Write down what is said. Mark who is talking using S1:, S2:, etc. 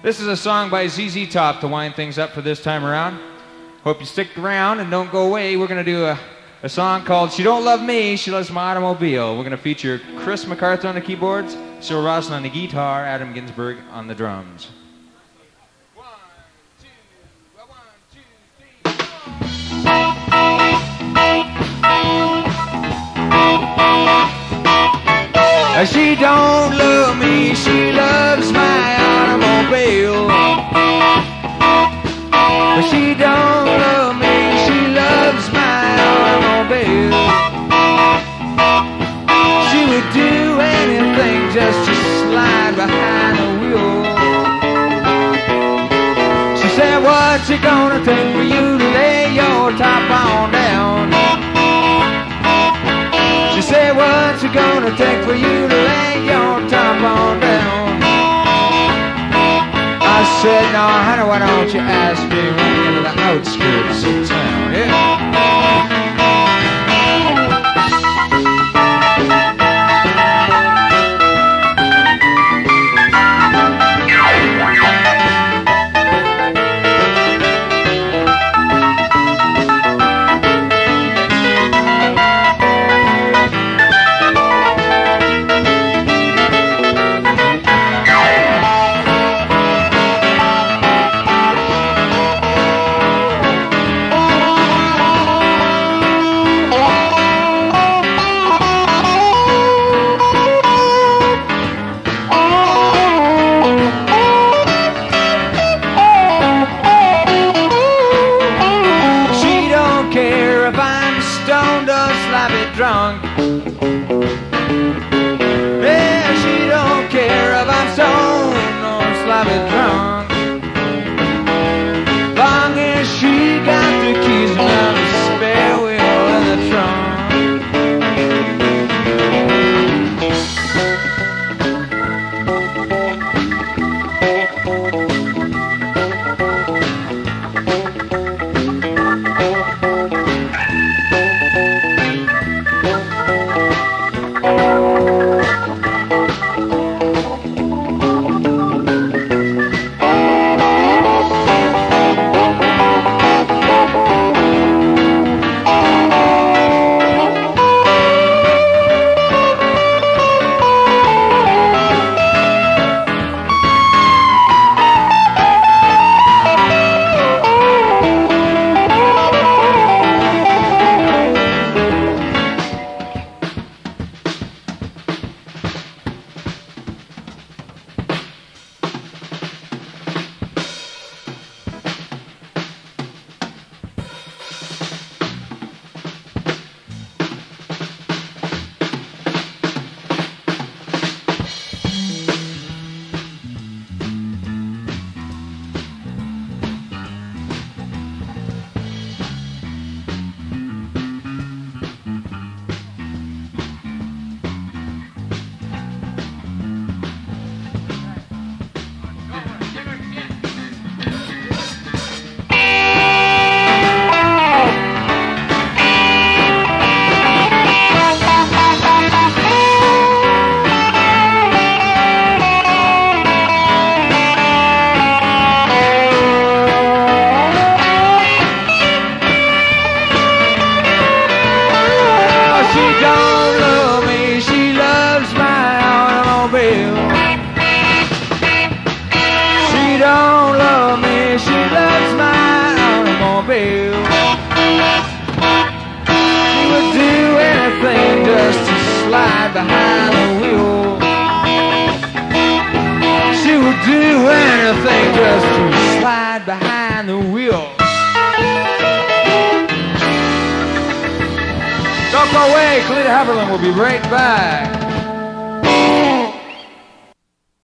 S1: This is a song by ZZ Top to wind things up for this time around. Hope you stick around and don't go away. We're going to do a, a song called She Don't Love Me, She Loves My Automobile. We're going to feature Chris McArthur on the keyboards, Cyril Rawson on the guitar, Adam Ginsberg on the drums. She don't love me, she loves my automobile. She don't love me, she loves my automobile. She would do anything just to slide behind the wheel. She said, What's it gonna take for you to lay your top on Gonna take for you to lay your top on down? I said, No, honey, why don't you ask me running into the outskirts of town? Yeah. Or sloppy drunk. Automobile. She would do anything just to slide behind the wheel. She would do anything just to slide behind the wheel. Don't go away. Cleta Haverland will be right back.